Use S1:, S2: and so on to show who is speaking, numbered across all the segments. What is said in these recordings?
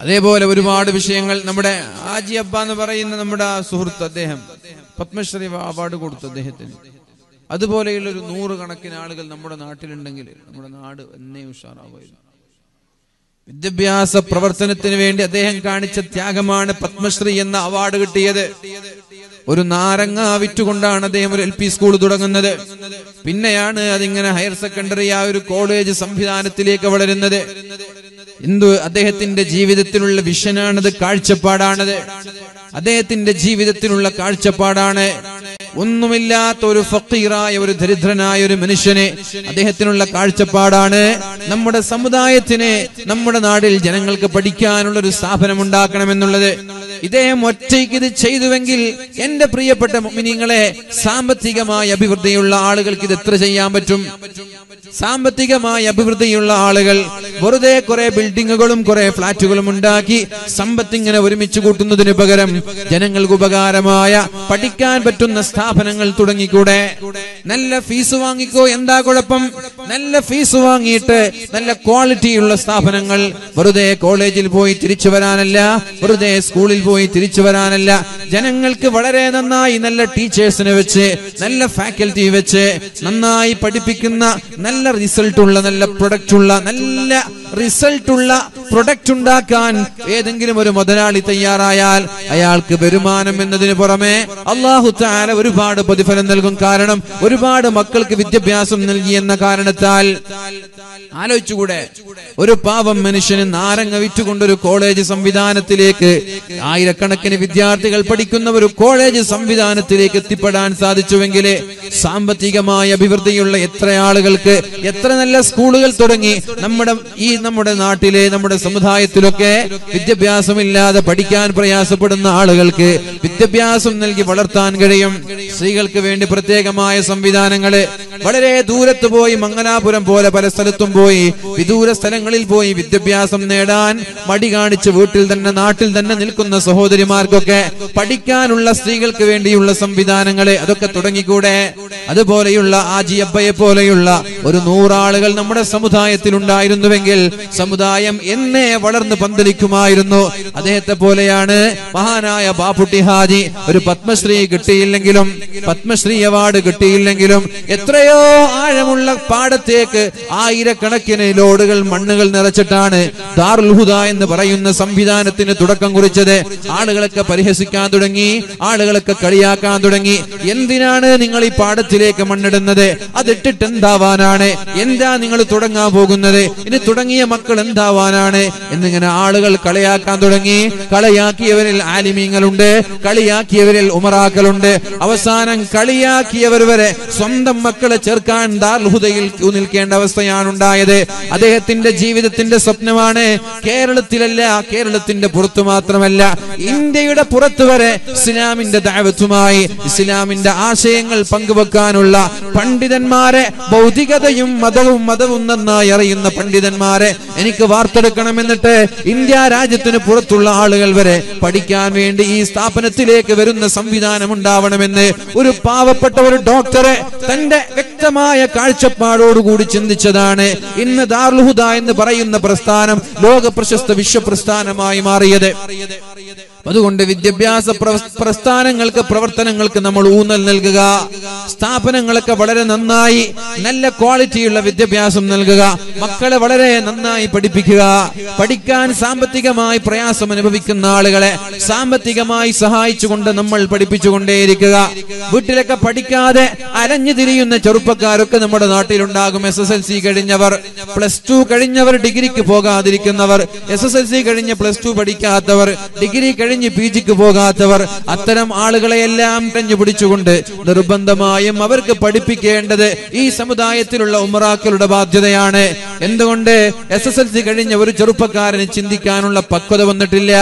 S1: അതേപോലെ ഒരുപാട് വിഷയങ്ങൾ നമ്മുടെ ആജി അബ്ബ എന്ന് പറയുന്ന നമ്മുടെ സുഹൃത്ത് അദ്ദേഹം പത്മശ്രീ അവാർഡ് കൊടുത്തു അദ്ദേഹത്തിന്. അതുപോലെയുള്ള ഒരു നൂറുകണക്കിന് ആളുകൾ നമ്മുടെ നാട്ടിലുണ്ടെങ്കിൽ നമ്മുടെ നാട് എന്നേ ഉഷാറാവുമായിരുന്നു. വിദ്യാഭ്യാസ പ്രവർത്തനത്തിന് വേണ്ടി അദ്ദേഹം കാണിച്ച ത്യാഗമാണ് പത്മശ്രീ എന്ന അവാർഡ് കിട്ടിയത്. ഒരു നാരങ്ങ വിറ്റുകൊണ്ടാണ് അദ്ദേഹം ഒരു എൽ പി സ്കൂൾ തുടങ്ങുന്നത്. പിന്നെയാണ് അതിങ്ങനെ ഹയർ സെക്കൻഡറി ആ ഒരു കോളേജ് സംവിധാനത്തിലേക്ക് വളരുന്നത്. എന്തു അദ്ദേഹത്തിന്റെ ജീവിതത്തിലുള്ള വിഷനാണത് കാഴ്ചപ്പാടാണത്. അദ്ദേഹത്തിന്റെ ജീവിതത്തിലുള്ള കാഴ്ചപ്പാടാണ്. ഒന്നുമില്ലാത്ത ഒരു ഫക്കീറായ ഒരു ദരിദ്രനായ ഒരു മനുഷ്യനെ അദ്ദേഹത്തിനുള്ള കാഴ്ചപ്പാടാണ്. നമ്മുടെ സമുദായത്തിന് നമ്മുടെ നാടിൽ ജനങ്ങൾക്ക് പഠിക്കാനുള്ള ഒരു സ്ഥാപനം ഉണ്ടാക്കണമെന്നുള്ളത് ഇദ്ദേഹം ഒറ്റയ്ക്ക് ഇത് ചെയ്തുവെങ്കിൽ എന്റെ പ്രിയപ്പെട്ട മുഅ്മിനീങ്ങളെ സാമ്പത്തികമായ അഭിവൃദ്ധിയുള്ള ആളുകൾക്ക് ഇത് എത്ര ചെയ്യാൻ പറ്റും? സാമ്പത്തികമായ അഭിവൃദ്ധിയുള്ള ആളുകൾ വെറുതെ കുറെ ബിൽഡിങ്ങുകളും കുറെ ഫ്ളാറ്റുകളും ഉണ്ടാക്കി സമ്പത്ത് ഇങ്ങനെ ഒരുമിച്ച് കൂട്ടുന്നതിന് പകരം ജനങ്ങൾക്ക് ഉപകാരമായ പഠിക്കാൻ പറ്റുന്ന സ്ഥാപനങ്ങൾ തുടങ്ങിക്കൂടെ? നല്ല ഫീസ് വാങ്ങിക്കോ എന്താ കുഴപ്പം? നല്ല ഫീസ് വാങ്ങിയിട്ട് നല്ല ക്വാളിറ്റിയുള്ള സ്ഥാപനങ്ങൾ വെറുതെ കോളേജിൽ പോയി തിരിച്ചു വരാനല്ല വെറുതെ സ്കൂളിൽ പോയി തിരിച്ചു വരാനല്ല. ജനങ്ങൾക്ക് വളരെ നന്നായി നല്ല ടീച്ചേഴ്സിനെ വെച്ച് നല്ല ഫാക്കൽറ്റി വെച്ച് നന്നായി പഠിപ്പിക്കുന്ന നല്ല റിസൾട്ട് ഉള്ള നല്ല പ്രൊഡക്റ്റ് ഉള്ള നല്ല റിസൾട്ട് ഉള്ള പ്രൊഡക്റ്റ് ഉണ്ടാക്കാൻ ഏതെങ്കിലും ഒരു മുതലാളി തയ്യാറായാൽ അയാൾക്ക് വരുമാനം എന്നതിന് പുറമെ അള്ളാഹു താര ഒരുപാട് പ്രതിഫലം നൽകും. കാരണം ഒരുപാട് മക്കൾക്ക് വിദ്യാഭ്യാസം നൽകി എന്ന കാരണത്താൽ ആലോചിച്ചുകൂടെ? ഒരു പാവം മനുഷ്യന് നാരങ്ങ വിറ്റുകൊണ്ടൊരു കോളേജ് സംവിധാനത്തിലേക്ക് ആയിരക്കണക്കിന് വിദ്യാർത്ഥികൾ പഠിക്കുന്ന ഒരു കോളേജ് സംവിധാനത്തിലേക്ക് എത്തിപ്പെടാൻ സാധിച്ചുവെങ്കിൽ സാമ്പത്തികമായ അഭിവൃദ്ധിയുള്ള എത്ര ആളുകൾക്ക് എത്ര നല്ല സ്കൂളുകൾ തുടങ്ങി നമ്മുടെ ഈ നമ്മുടെ നാട്ടിലെ നമ്മുടെ സമുദായത്തിലൊക്കെ വിദ്യാഭ്യാസമില്ലാതെ പഠിക്കാൻ പ്രയാസപ്പെടുന്ന ആളുകൾക്ക് വിദ്യാഭ്യാസം നൽകി വളർത്താൻ കഴിയും. സ്ത്രീകൾക്ക് വേണ്ടി പ്രത്യേകമായ സംവിധാനങ്ങൾ വളരെ ദൂരത്ത് പോയി മംഗലാപുരം പോലെ പല സ്ഥലത്തും പോയി. വിദൂര സ്ഥലങ്ങളിൽ പോയി വിദ്യാഭ്യാസം നേടാൻ മടി കാണിച്ച് വീട്ടിൽ തന്നെ നാട്ടിൽ തന്നെ നിൽക്കുന്ന സഹോദരിമാർക്കൊക്കെ പഠിക്കാനുള്ള സ്ത്രീകൾക്ക് വേണ്ടിയുള്ള സംവിധാനങ്ങളെ അതൊക്കെ തുടങ്ങിക്കൂടെ? അതുപോലെയുള്ള ആജി അബ്ബയെ പോലെയുള്ള ഒരു നൂറാളുകൾ നമ്മുടെ സമുദായത്തിൽ ഉണ്ടായിരുന്നുവെങ്കിൽ സമുദായം എന്നേ വളർന്ന് പന്തലിക്കുമായിരുന്നു. അദ്ദേഹത്തെ പോലെയാണ് മഹാനായ ബാപ്പുട്ടി ഹാജി. ഒരു പത്മശ്രീ കിട്ടിയില്ലെങ്കിലും പത്മശ്രീ അവാർഡ് കിട്ടിയില്ലെങ്കിലും എത്രയോ ആഴമുള്ള പാടത്തേക്ക് ആയിരക്കണക്കിന് ലോഡുകൾ മണ്ണുകൾ നിറച്ചിട്ടാണ് ദാർഹുദ ഹുദ എന്ന് പറയുന്ന സംവിധാനത്തിന് തുടക്കം കുറിച്ചത്. ആളുകളൊക്കെ പരിഹസിക്കാൻ തുടങ്ങി ആളുകളൊക്കെ കളിയാക്കാൻ തുടങ്ങി. എന്തിനാണ് നിങ്ങൾ ഈ പാടത്തിലേക്ക് മണ്ണിടുന്നത്? അതിട്ടിട്ട് എന്താവാനാണ് എന്താ നിങ്ങൾ തുടങ്ങാൻ പോകുന്നത്? ഇനി തുടങ്ങിയ മക്കൾ എന്താവാനാണ്? എന്നിങ്ങനെ ആളുകൾ കളിയാക്കാൻ തുടങ്ങി. കളിയാക്കിയവരിൽ ആലിമീങ്ങളുണ്ട് കളിയാക്കിയവരിൽ ഉമറാക്കലുണ്ട് അവസാനം കളിയാക്കിയവർ വരെ സ്വന്തം മക്കളെ ചേർക്കാൻ ദാർഹുദയിൽ നിൽക്കേണ്ട അവസ്ഥയാണ് ഉണ്ടായത്. അദ്ദേഹത്തിന്റെ ജീവിതത്തിന്റെ സ്വപ്നമാണ് കേരളത്തിലല്ല കേരളത്തിന്റെ പുറത്തു മാത്രമല്ല. ഇന്ത്യയുടെ പുറത്തു വരെ ഇസ്ലാമിന്റെ ദാവത്തുമായി ഇസ്ലാമിന്റെ ആശയങ്ങൾ പങ്കുവെക്കാനുള്ള പണ്ഡിതന്മാരെ ഭൗതികതയും മതവും മതവും നന്നായി അറിയുന്ന പണ്ഡിതന്മാരെ എനിക്ക് വാർത്തെടുക്കണമെന്നിട്ട് ഇന്ത്യ രാജ്യത്തിന് പുറത്തുള്ള ആളുകൾ വരെ പഠിക്കാൻ വേണ്ടി ഈ സ്ഥാപനത്തിലേക്ക് വരുന്ന സംവിധാനം ഉണ്ടാവണമെന്ന് ഒരു പാവപ്പെട്ട ഒരു ഡോക്ടറെ തന്റെ വ്യക്തമായ കാഴ്ചപ്പാടോടുകൂടി ചിന്തിച്ചതാണ് ഇന്ന് ദാർലുഹുദ എന്ന് പറയുന്ന പ്രസ്ഥാനം ലോക പ്രശസ്ത വിശ്വപ്രസ്ഥാനമായി മാറിയത്. അതുകൊണ്ട് വിദ്യാഭ്യാസ പ്രസ്ഥാനങ്ങൾക്ക് പ്രവർത്തനങ്ങൾക്ക് നമ്മൾ ഊന്നൽ നൽകുക. സ്ഥാപനങ്ങളൊക്കെ വളരെ നന്നായി നല്ല ക്വാളിറ്റിയുള്ള വിദ്യാഭ്യാസം നൽകുക. മക്കളെ വളരെ നന്നായി പഠിപ്പിക്കുക. പഠിക്കാൻ സാമ്പത്തികമായി പ്രയാസം അനുഭവിക്കുന്ന ആളുകളെ സാമ്പത്തികമായി സഹായിച്ചുകൊണ്ട് നമ്മൾ പഠിപ്പിച്ചുകൊണ്ടേയിരിക്കുക. വീട്ടിലൊക്കെ പഠിക്കാതെ അലഞ്ഞു തിരിയുന്ന ചെറുപ്പക്കാരൊക്കെ നമ്മുടെ നാട്ടിലുണ്ടാകും. എസ് എസ് എൽ സി കഴിഞ്ഞവർ പ്ലസ് ടു കഴിഞ്ഞവർ ഡിഗ്രിക്ക് പോകാതിരിക്കുന്നവർ എസ് എസ് എൽ സി കഴിഞ്ഞ് പ്ലസ് ടു പഠിക്കാത്തവർ ഡിഗ്രി കഴിഞ്ഞ് പി ജിക്ക് പോകാത്തവർ അത്തരം ആളുകളെയെല്ലാം കഞ്ഞുപിടിച്ചുകൊണ്ട് നിർബന്ധമായും അവർക്ക് പഠിപ്പിക്കേണ്ടത് ഈ സമുദായത്തിലുള്ള ഉമറാക്കളുടെ ബാധ്യതയാണ്. എന്തുകൊണ്ട് എസ് എസ് എൽ സി കഴിഞ്ഞ ഒരു ചെറുപ്പക്കാരന് ചിന്തിക്കാനുള്ള പക്വത വന്നിട്ടില്ല?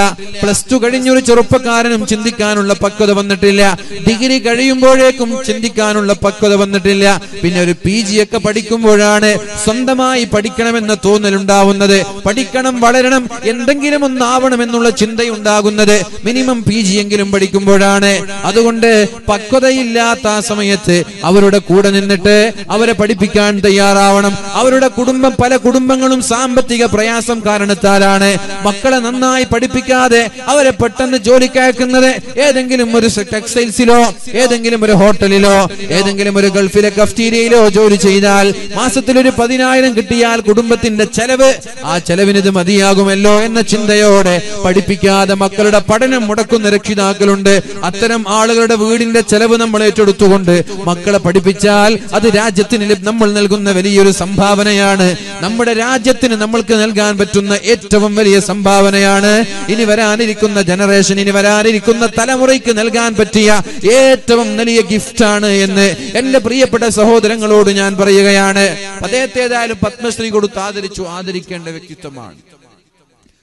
S1: പ്ലസ് ടു കഴിഞ്ഞ ഒരു ചെറുപ്പക്കാരനും ചിന്തിക്കാനുള്ള പക്വത വന്നിട്ടില്ല. ഡിഗ്രി കഴിയുമ്പോഴേക്കും ചിന്തിക്കാനുള്ള പക്വത വന്നിട്ടില്ല. പിന്നെ ഒരു പി ജി ഒക്കെ പഠിക്കുമ്പോഴാണ് സ്വന്തമായി പഠിക്കണമെന്ന തോന്നലുണ്ടാവുന്നത്. പഠിക്കണം വളരണം എന്തെങ്കിലും ഒന്നാവണം എന്നുള്ള ചിന്തയുണ്ടാകുന്നത് മിനിമം പി ജി എങ്കിലും പഠിക്കുമ്പോഴാണ്. അതുകൊണ്ട് പക്വതയില്ലാത്ത ആ സമയത്ത് അവരുടെ കൂടെ നിന്നിട്ട് അവരെ പഠിപ്പിക്കാൻ തയ്യാറാവണം. അവരുടെ കുടുംബം പല കുടുംബങ്ങളും സാമ്പത്തിക പ്രയാസം കാരണത്താലാണ് മക്കളെ നന്നായി പഠിപ്പിക്കാതെ അവരെ പെട്ടെന്ന് ജോലിക്കയക്കുന്നത് ഏതെങ്കിലും ഒരു ടെക്സ്റ്റൈൽസിലോ ഏതെങ്കിലും ഒരു ഹോട്ടലിലോ ഏതെങ്കിലും ഒരു ഗൾഫിലെ കഫ്റ്റീരിയയിലോ ജോലി ചെയ്താൽ മാസത്തിൽ ഒരു പതിനായിരം കിട്ടിയാൽ കുടുംബത്തിന്റെ ചെലവ് ആ ചെലവിന് ഇത് മതിയാകുമല്ലോ എന്ന ചിന്തയോടെ പഠിപ്പിക്കാതെ മക്കളുടെ പഠനം മുടക്കുന്ന രക്ഷിതാക്കളുണ്ട്. അത്തരം ആളുകളുടെ വീടിന്റെ ചെലവ് നമ്മൾ ഏറ്റെടുത്തുകൊണ്ട് മക്കളെ പഠിപ്പിച്ചാൽ അത് രാജ്യത്തിന് നമ്മൾ നൽകുന്ന വലിയൊരു സംഭാവനയാണ് നമ്മുടെ രാജ്യത്തിന് നമ്മൾക്ക് നൽകാൻ പറ്റുന്ന ഏറ്റവും വലിയ സംഭാവനയാണ്. ഇനി വരാനിരിക്കുന്ന ജനറേഷൻ ഇനി വരാനിരിക്കുന്ന തലമുറയ്ക്ക് നൽകാൻ പറ്റിയ ഏറ്റവും വലിയ ഗിഫ്റ്റാണ് എന്ന് എന്റെ പ്രിയപ്പെട്ട സഹോദരങ്ങളോട് ഞാൻ പറയുകയാണ്. അദ്ദേഹത്തേതായാലും പത്മശ്രീ കൊടുത്ത് ആദരിച്ചു ആദരിക്കേണ്ട വ്യക്തിത്വമാണ്.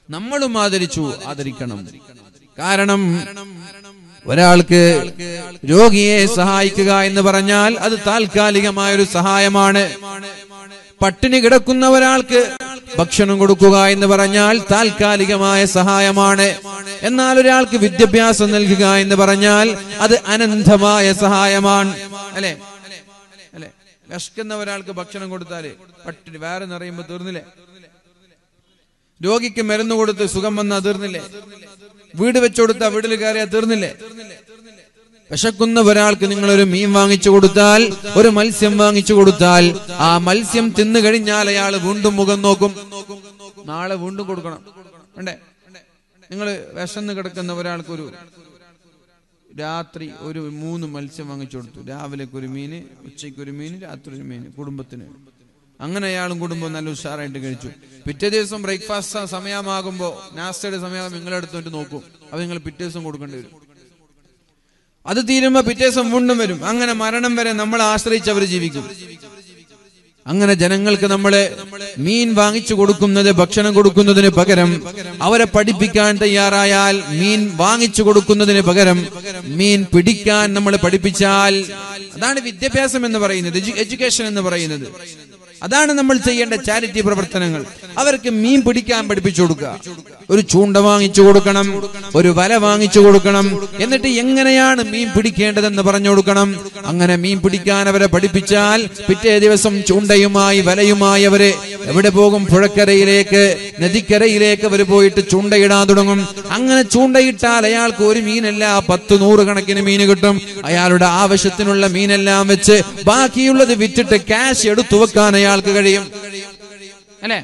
S1: നമ്മളും ആദരിച്ചു ആദരിക്കണം. കാരണം ഒരാൾക്ക് രോഗിയെ സഹായിക്കുക എന്ന് പറഞ്ഞാൽ അത് താൽക്കാലികമായ ഒരു സഹായമാണ്. പട്ടിണി കിടക്കുന്ന ഒരാൾക്ക് ഭക്ഷണം കൊടുക്കുക എന്ന് പറഞ്ഞാൽ താൽക്കാലികമായ സഹായമാണ്. എന്നാൽ ഒരാൾക്ക് വിദ്യാഭ്യാസം നൽകുക എന്ന് പറഞ്ഞാൽ അത് അനന്തമായ സഹായമാണ്. അല്ലെ? അല്ലെ? വിശക്കുന്ന ഒരാൾക്ക് ഭക്ഷണം കൊടുത്താൽ പട്ടിണി വേറെ നിറയുമ്പോ തീർന്നില്ലേ? രോഗിക്ക് മരുന്ന് കൊടുത്ത് സുഖം വന്നാ തീർന്നില്ലേ? വീട് വെച്ചുകൊടുത്താ വീട്ടിൽ കയറിയാ തീർന്നില്ലേ? വിശക്കുന്ന ഒരാൾക്ക് നിങ്ങൾ ഒരു മീൻ വാങ്ങിച്ചു കൊടുത്താൽ ഒരു മത്സ്യം വാങ്ങിച്ചു കൊടുത്താൽ ആ മത്സ്യം തിന്നു കഴിഞ്ഞാൽ അയാൾ വീണ്ടും മുഖം നോക്കും. നാളെ വീണ്ടും കൊടുക്കണം. വേണ്ടേ നിങ്ങൾ വിശന്ന് കിടക്കുന്ന ഒരാൾക്ക് ഒരു രാത്രി ഒരു മൂന്ന് മത്സ്യം വാങ്ങിച്ചു കൊടുത്തു. രാവിലേക്ക് ഒരു മീന് ഉച്ചയ്ക്ക് ഒരു മീന് രാത്രി ഒരു മീന് കുടുംബത്തിന്. അങ്ങനെ അയാളും കുടുംബം നല്ല ഉഷാറായിട്ട് കഴിച്ചു. പിറ്റേ ദിവസം ബ്രേക്ക്ഫാസ്റ്റ് സമയമാകുമ്പോ നാസ്റ്റയുടെ സമയം നിങ്ങളെടുത്തോട്ട് നോക്കും. അത് നിങ്ങൾ പിറ്റേ ദിവസം കൊടുക്കേണ്ടി വരും. അത് തീരുമ്പോ പിറ്റേ ദിവസം വീണ്ടും വരും. അങ്ങനെ മരണം വരെ നമ്മളെ ആശ്രയിച്ച് അവർ ജീവിക്കും. അങ്ങനെ ജനങ്ങൾക്ക് നമ്മളെ മീൻ വാങ്ങിച്ചു കൊടുക്കുന്നത് ഭക്ഷണം കൊടുക്കുന്നതിന് പകരം അവരെ പഠിപ്പിക്കാൻ തയ്യാറായാൽ മീൻ വാങ്ങിച്ചു കൊടുക്കുന്നതിന് പകരം മീൻ പിടിക്കാൻ നമ്മൾ പഠിപ്പിച്ചാൽ അതാണ് വിദ്യാഭ്യാസം എന്ന് പറയുന്നത് എഡ്യൂക്കേഷൻ എന്ന് പറയുന്നത്. അതാണ് നമ്മൾ ചെയ്യേണ്ട ചാരിറ്റി പ്രവർത്തനങ്ങൾ. അവർക്ക് മീൻ പിടിക്കാൻ പഠിപ്പിച്ചു കൊടുക്കുക. ഒരു ചൂണ്ട വാങ്ങിച്ചു കൊടുക്കണം ഒരു വല വാങ്ങിച്ചു കൊടുക്കണം. എന്നിട്ട് എങ്ങനെയാണ് മീൻ പിടിക്കേണ്ടതെന്ന് പറഞ്ഞു കൊടുക്കണം. അങ്ങനെ മീൻ പിടിക്കാൻ അവരെ പഠിപ്പിച്ചാൽ പിറ്റേ ദിവസം ചൂണ്ടയുമായി വലയുമായി അവർ എവിടെ പോകും? പുഴക്കരയിലേക്ക് നദിക്കരയിലേക്ക് അവർ പോയിട്ട് ചൂണ്ടയിടാൻ തുടങ്ങും. അങ്ങനെ ചൂണ്ടയിട്ടാൽ അയാൾക്ക് ഒരു മീനല്ല പത്ത് നൂറ് കണക്കിന് മീൻ കിട്ടും. അയാളുടെ ആവശ്യത്തിനുള്ള മീനെല്ലാം വെച്ച് ബാക്കിയുള്ളത് വിറ്റിട്ട് ക്യാഷ് എടുത്തു വെക്കാൻ അയാൾക്ക് കഴിയും. അല്ലേ?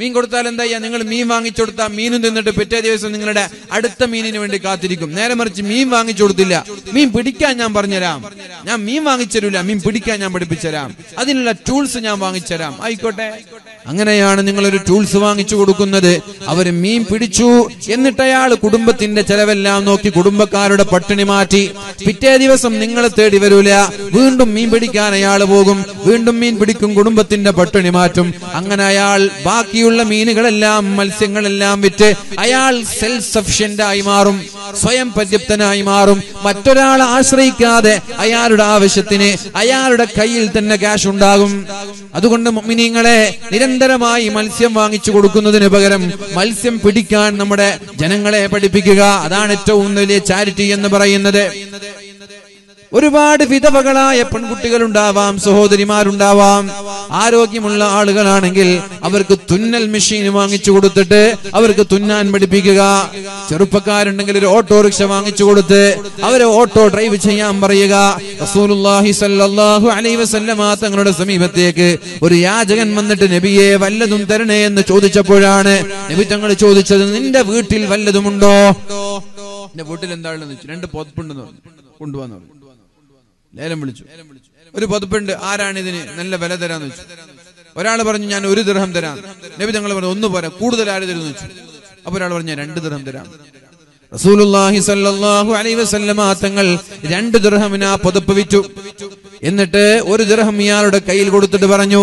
S1: മീൻ കൊടുത്താൽ എന്താ നിങ്ങൾ മീൻ വാങ്ങിച്ചു മീനും തിന്നിട്ട് പിറ്റേ ദിവസം നിങ്ങളുടെ അടുത്ത മീനിന് വേണ്ടി കാത്തിരിക്കും. നേരെ മറിച്ച് മീൻ വാങ്ങിച്ചു കൊടുത്തില്ല. മീൻ പിടിക്കാൻ ഞാൻ പറഞ്ഞുതരാം. ഞാൻ മീൻ വാങ്ങിച്ചരൂല. മീൻ പിടിക്കാൻ ഞാൻ പഠിപ്പിച്ചുതരാം. അതിനുള്ള ടൂൾസ് ഞാൻ വാങ്ങിച്ചുതരാം. ആയിക്കോട്ടെ. അങ്ങനെയാണ് നിങ്ങൾ ഒരു ടൂൾസ് വാങ്ങിച്ചു കൊടുക്കുന്നത്. അവർ മീൻ പിടിച്ചു എന്നിട്ട് അയാൾ കുടുംബത്തിന്റെ ചെലവെല്ലാം നോക്കി കുടുംബക്കാരുടെ പട്ടിണി മാറ്റി. പിറ്റേ ദിവസം നിങ്ങളെ തേടി വരൂല. വീണ്ടും മീൻ പിടിക്കാൻ അയാൾ പോകും. വീണ്ടും മീൻ പിടിക്കും. കുടുംബത്തിന്റെ പട്ടിണി മാറ്റും. അങ്ങനെ അയാൾ ബാക്കിയുള്ള മീനുകളെല്ലാം മത്സ്യങ്ങളെല്ലാം വിറ്റ് അയാൾ സെൽഫ് സഫിഷ്യന്റ് ആയി മാറും സ്വയം പര്യാപ്തനായി മാറും. മറ്റൊരാളെ ആശ്രയിക്കാതെ അയാളുടെ ആവശ്യത്തിന് അയാളുടെ കയ്യിൽ തന്നെ ക്യാഷ് ഉണ്ടാകും. അതുകൊണ്ട് മുഅ്മിനീങ്ങളെ നിരന്തരമായി മത്സ്യം വാങ്ങിച്ചു കൊടുക്കുന്നതിന് പകരം മത്സ്യം പിടിക്കാൻ നമ്മുടെ ജനങ്ങളെ പഠിപ്പിക്കുക. അതാണ് ഏറ്റവും വലിയ ചാരിറ്റി എന്ന് പറയുന്നത്. ഒരുപാട് വിധവകളായ പെൺകുട്ടികൾ ഉണ്ടാവാം സഹോദരിമാരുണ്ടാവാം. ആരോഗ്യമുള്ള ആളുകളാണെങ്കിൽ അവർക്ക് തുന്നൽ മെഷീൻ വാങ്ങിച്ചു കൊടുത്തിട്ട് അവർക്ക് തുന്നാൻ പഠിപ്പിക്കുക. ചെറുപ്പക്കാരുണ്ടെങ്കിൽ ഒരു ഓട്ടോറിക്ഷ വാങ്ങിച്ചു കൊടുത്ത് അവരെ ഓട്ടോ ഡ്രൈവ് ചെയ്യാൻ പറയുക. റസൂലുള്ളാഹി സല്ലല്ലാഹു അലൈഹി വസല്ലമ തങ്ങളുടെ സമീപത്തേക്ക് ഒരു യാചകൻ വന്നിട്ട് നബിയെ വല്ലതും തരണേ എന്ന് ചോദിച്ചപ്പോഴാണ് നബി തങ്ങൾ ചോദിച്ചത് നിന്റെ വീട്ടിൽ വല്ലതുമുണ്ടോ? എന്റെ വീട്ടിൽ എന്താണെന്ന് രണ്ട് പൊതുപ്പുണ്ടെന്ന് കൊണ്ടുവന്നു ലേലം വിളിച്ചു. ഒരു പൊതുപ്പുണ്ട് ആരാണ് ഇതിന് നല്ല വില തരാന്ന് വെച്ചു? ഒരാൾ പറഞ്ഞു ഞാൻ ഒരു ദൃഹം തരാം. നബി തങ്ങൾ പറഞ്ഞു ഒന്ന് പോരാ കൂടുതൽ ആര് തരുമെന്ന് വെച്ചു? അപ്പൊ ഒരാൾ പറഞ്ഞു രണ്ട് ദൃഹം തരാം. അലൈഹി വസല്ലമ തങ്ങൾ രണ്ട് ദൃഹമിന് ആ പുതപ്പ് വിറ്റു. എന്നിട്ട് ഒരു ദൃഹം ഇയാളുടെ കയ്യിൽ കൊടുത്തിട്ട് പറഞ്ഞു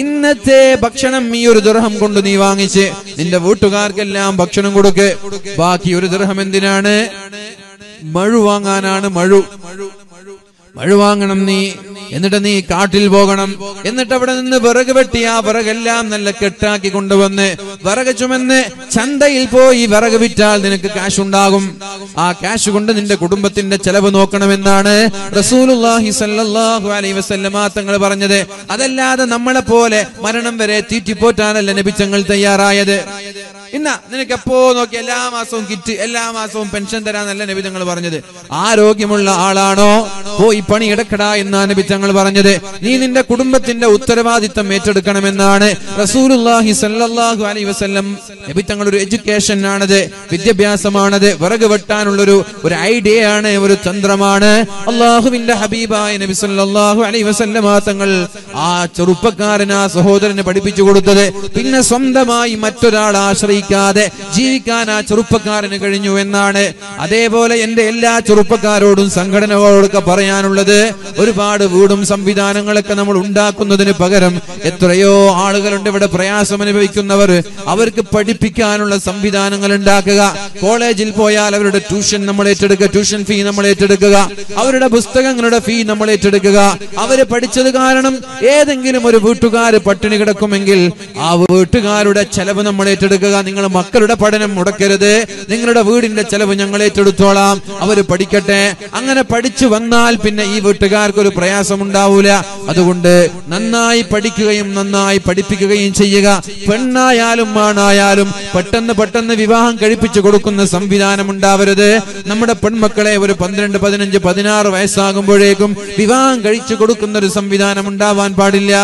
S1: ഇന്നത്തെ ഭക്ഷണം ഈ ഒരു ദൃഹം കൊണ്ട് നീ വാങ്ങിച്ച് നിന്റെ വീട്ടുകാർക്കെല്ലാം ഭക്ഷണം കൊടുക്ക്. ബാക്കി ഒരു ദൃഹം എന്തിനാണ്? മഴു വാങ്ങാനാണ് മഴു. വഴുവാങ്ങണം നീ. എന്നിട്ട് നീ കാട്ടിൽ പോകണം. എന്നിട്ട് അവിടെ നിന്ന് വിറക് വെട്ടി ആ വിറകെല്ലാം നല്ല കെട്ടാക്കി കൊണ്ടുവന്ന് വിറക് ചുമന്ന് ചന്തയിൽ പോയി വിറക് വിറ്റാൽ നിനക്ക് കാശ് ഉണ്ടാകും ആ കാശ് കൊണ്ട് നിന്റെ കുടുംബത്തിന്റെ ചെലവ് നോക്കണമെന്നാണ് റസൂലുള്ളാഹി സല്ലല്ലാഹു അലൈഹി വസല്ലമ തങ്ങൾ പറഞ്ഞത്. അതല്ലാതെ നമ്മളെ പോലെ മരണം വരെ തീറ്റിപ്പോറ്റാനല്ല നബിച്ചങ്ങൾ തയ്യാറായത്. ഇന്ന നിനക്ക് എപ്പോ നോക്കി എല്ലാ മാസവും കിറ്റ് എല്ലാ മാസവും പെൻഷൻ തരാന്നല്ല നബി തങ്ങൾ പറഞ്ഞത്? ആരോഗ്യമുള്ള ആളാണോ? ഓ ഈ പണി എടുക്കടാ എന്നാണ് നബി തങ്ങൾ പറഞ്ഞത്. നീ നിന്റെ കുടുംബത്തിന്റെ ഉത്തരവാദിത്തം ഏറ്റെടുക്കണമെന്നാണ് സല്ലല്ലാഹു അലൈഹി വസല്ലം നബി തങ്ങൾ ഒരു എഡ്യൂക്കേഷൻ ആണത് വിദ്യാഭ്യാസമാണത് വിറക് വെട്ടാനുള്ള ഒരു ഐഡിയ ആണ് ഒരു തന്ത്രമാണ്. അള്ളാഹുവിന്റെ ഹബീബായ നബി സല്ലല്ലാഹു അലൈഹി വസല്ലമ തങ്ങൾ ആ ചെറുപ്പക്കാരൻ ആ സഹോദരന് പഠിപ്പിച്ചു കൊടുത്തത്. പിന്നെ സ്വന്തമായി മറ്റൊരാൾ ആശ്രയിക്കാതെ ജീവിക്കാൻ ആ ചെറുപ്പക്കാരന് കഴിഞ്ഞു എന്നാണ് അതേപോലെ എന്റെ എല്ലാ ചെറുപ്പക്കാരോടും സംഘടനകളോടൊക്കെ പറയാനുള്ളത്. ഒരുപാട് വീടും സംവിധാനങ്ങളൊക്കെ നമ്മൾ ഉണ്ടാക്കുന്നതിന് പകരം എത്രയോ ആളുകളുണ്ട് ഇവിടെ പ്രയാസം അനുഭവിക്കുന്നവർ അവർക്ക് പഠിപ്പിക്കാനുള്ള സംവിധാനങ്ങൾ ഉണ്ടാക്കുക. കോളേജിൽ പോയാൽ അവരുടെ ട്യൂഷൻ നമ്മൾ ഏറ്റെടുക്കുക ട്യൂഷൻ ഫീ നമ്മൾ ഏറ്റെടുക്കുക അവരുടെ പുസ്തകങ്ങളുടെ ഫീ നമ്മൾ ഏറ്റെടുക്കുക. അവർ പഠിച്ചത് കാരണം ഏതെങ്കിലും ഒരു വീട്ടുകാർ പട്ടിണി കിടക്കുമെങ്കിൽ ആ വീട്ടുകാരുടെ ചെലവ് നമ്മൾ ഏറ്റെടുക്കുക. നിങ്ങൾ മക്കളുടെ പഠനം മുടക്കരുത്. നിങ്ങളുടെ വീടിന്റെ ചെലവ് ഞങ്ങൾ ഏറ്റെടുത്തോളാം. അവർ പഠിക്കട്ടെ. അങ്ങനെ പഠിച്ചു വന്നാൽ പിന്നെ ഈ വീട്ടുകാർക്ക് ഒരു പ്രയാസം ഉണ്ടാവൂല അതുകൊണ്ട് നന്നായി പഠിക്കുകയും നന്നായി പഠിപ്പിക്കുകയും ചെയ്യുക. പെണ്ണായാലും ആണായാലും പെട്ടെന്ന് പെട്ടെന്ന് വിവാഹം കഴിപ്പിച്ചു കൊടുക്കുന്ന സംവിധാനം ഉണ്ടാവരുത്. നമ്മുടെ പെൺമക്കളെ ഒരു പന്ത്രണ്ട് പതിനഞ്ച് പതിനാറ് വയസ്സാകുമ്പോഴേക്കും വിവാഹം കഴിച്ചു കൊടുക്കുന്ന ഒരു സംവിധാനം ഉണ്ടാവാൻ പാടില്ല.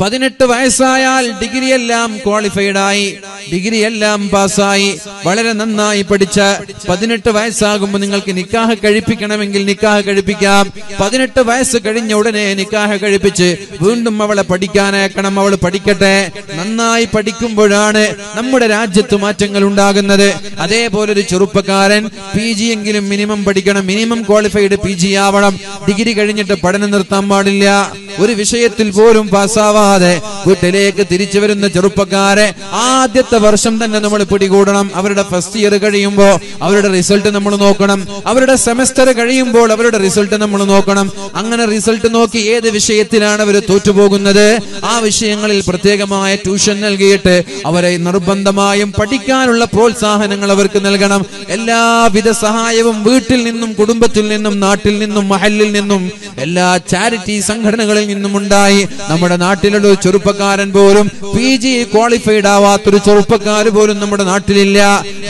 S1: പതിനെട്ട് വയസ്സായാൽ ഡിഗ്രിയെല്ലാം ക്വാളിഫൈഡായി ഡിഗ്രി എല്ലാം പാസ്സായി വളരെ നന്നായി പഠിച്ച പതിനെട്ട് വയസ്സാകുമ്പോൾ നിങ്ങൾക്ക് നിക്കാഹ് കഴിപ്പിക്കണമെങ്കിൽ നിക്കാഹ് കഴിപ്പിക്കാം. പതിനെട്ട് വയസ്സ് കഴിഞ്ഞ ഉടനെ നിക്കാഹ് കഴിപ്പിച്ച് വീണ്ടും അവളെ പഠിക്കാനേക്കണം. അവൾ പഠിക്കട്ടെ. നന്നായി പഠിക്കുമ്പോഴാണ് നമ്മുടെ രാജ്യത്ത് മാറ്റങ്ങൾ ഉണ്ടാകുന്നത്. അതേപോലെ ഒരു ചെറുപ്പക്കാരൻ പി ജി എങ്കിലും മിനിമം പഠിക്കണം. മിനിമം ക്വാളിഫൈഡ് പി ജി ആവണം. ഡിഗ്രി കഴിഞ്ഞിട്ട് പഠനം നിർത്താൻ പാടില്ല. ഒരു വിഷയത്തിൽ പോലും പാസ്സാവാതെ വീട്ടിലേക്ക് തിരിച്ചു വരുന്ന ചെറുപ്പക്കാരെ ആദ്യത്തെ വർഷം തന്നെ നമ്മൾ പിടികൂടണം. അവരുടെ ഫസ്റ്റ് ഇയർ കഴിയുമ്പോൾ അവരുടെ റിസൾട്ട് നമ്മൾ നോക്കണം. അവരുടെ സെമസ്റ്റർ കഴിയുമ്പോൾ അവരുടെ റിസൾട്ട് നമ്മൾ നോക്കണം. അങ്ങനെ റിസൾട്ട് നോക്കി ഏത് വിഷയത്തിലാണ് അവർ തോറ്റുപോകുന്നത്? ആ വിഷയങ്ങളിൽ പ്രത്യേകമായ ട്യൂഷൻ നൽകിയിട്ട് അവരെ നിർബന്ധമായും പഠിക്കാനുള്ള പ്രോത്സാഹനങ്ങൾ അവർക്ക് നൽകണം. എല്ലാവിധ സഹായവും വീട്ടിൽ നിന്നും കുടുംബത്തിൽ നിന്നും നാട്ടിൽ നിന്നും മഹലിൽ നിന്നും എല്ലാ ചാരിറ്റി സംഘടനകളിൽ നിന്നും ഉണ്ടായി നമ്മുടെ നാട്ടിലുള്ള ചെറുപ്പക്കാരൻ പോലും പി ജി ക്വാളിഫൈഡ് ആവാത്തൊരു ചെറുപ്പക്കാർ പോലും നമ്മുടെ നാട്ടിലില്ല.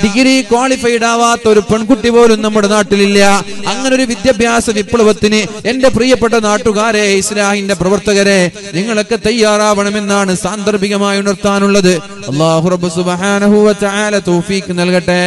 S1: ഡിഗ്രി ക്വാളിഫൈഡ് ആവാത്ത ഒരു പെൺകുട്ടി പോലും നമ്മുടെ നാട്ടിലില്ല. അങ്ങനെ ഒരു വിദ്യാഭ്യാസ വിപ്ലവത്തിന് എന്റെ പ്രിയപ്പെട്ട നാട്ടുകാരെ ഇസ്ലാഹിന്റെ പ്രവർത്തകരെ നിങ്ങളൊക്കെ തയ്യാറാവണമെന്നാണ് സാന്ദർഭികമായി ഉണർത്താനുള്ളത്. അള്ളാഹു റബ്ബ് സുബ്ഹാനഹു വ തആല തൗഫീക്ക് നൽകട്ടെ.